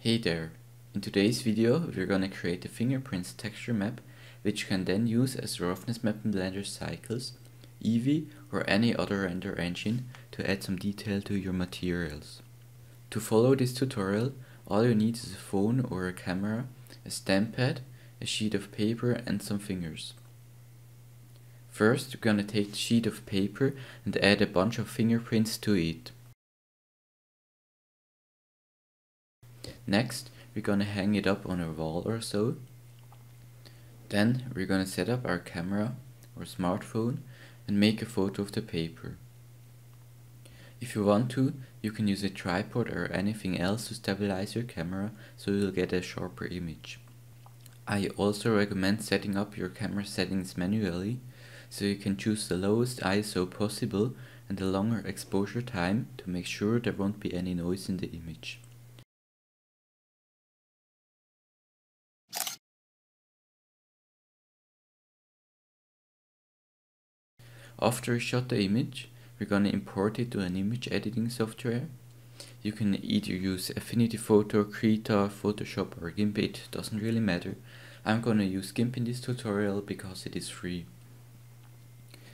Hey there! In today's video we're gonna create a fingerprints texture map which you can then use as roughness map in Blender Cycles, Eevee or any other render engine to add some detail to your materials. To follow this tutorial all you need is a phone or a camera, a stamp pad, a sheet of paper and some fingers. First we're gonna take the sheet of paper and add a bunch of fingerprints to it. Next we're gonna hang it up on a wall or so. Then we're gonna set up our camera or smartphone and make a photo of the paper. If you want to, you can use a tripod or anything else to stabilize your camera so you'll get a sharper image. I also recommend setting up your camera settings manually so you can choose the lowest ISO possible and the longer exposure time to make sure there won't be any noise in the image. After we shot the image, we're gonna import it to an image editing software. You can either use Affinity Photo, Krita, Photoshop or GIMP, it doesn't really matter. I'm gonna use GIMP in this tutorial because it is free.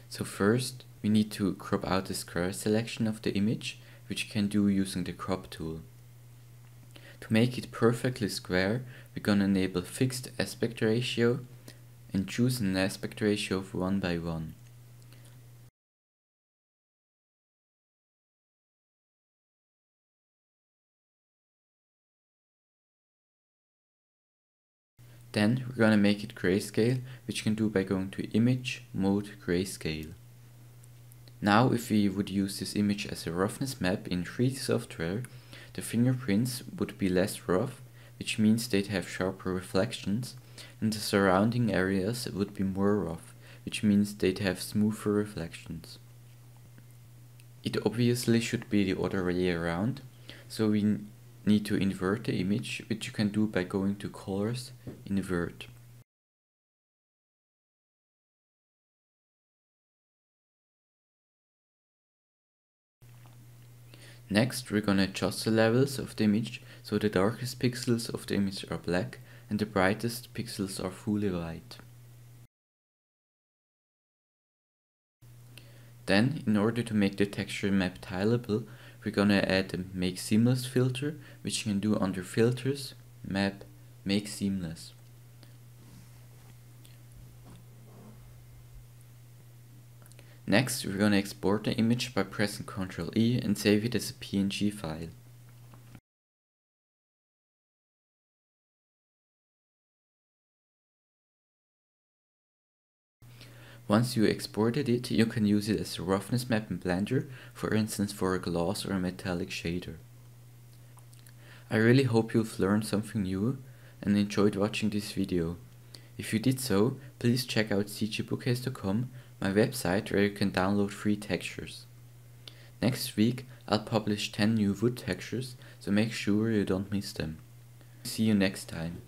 So first, we need to crop out the square selection of the image, which you can do using the crop tool. To make it perfectly square, we're gonna enable fixed aspect ratio and choose an aspect ratio of 1 by 1. Then we're gonna make it grayscale, which you can do by going to Image, Mode, Grayscale. Now if we would use this image as a roughness map in 3D software, the fingerprints would be less rough, which means they'd have sharper reflections, and the surrounding areas would be more rough, which means they'd have smoother reflections. It obviously should be the other way around, so we need to invert the image, which you can do by going to Colors, Invert. Next we're gonna adjust the levels of the image so the darkest pixels of the image are black and the brightest pixels are fully white. Then, in order to make the texture map tileable, we're gonna add the make seamless filter, which you can do under filters, map, make seamless. Next, we're gonna export the image by pressing Ctrl E and save it as a PNG file. Once you exported it, you can use it as a roughness map in Blender, for instance for a gloss or a metallic shader. I really hope you've learned something new and enjoyed watching this video. If you did so, please check out cgbookcase.com, my website where you can download free textures. Next week I'll publish 10 new wood textures, so make sure you don't miss them. See you next time.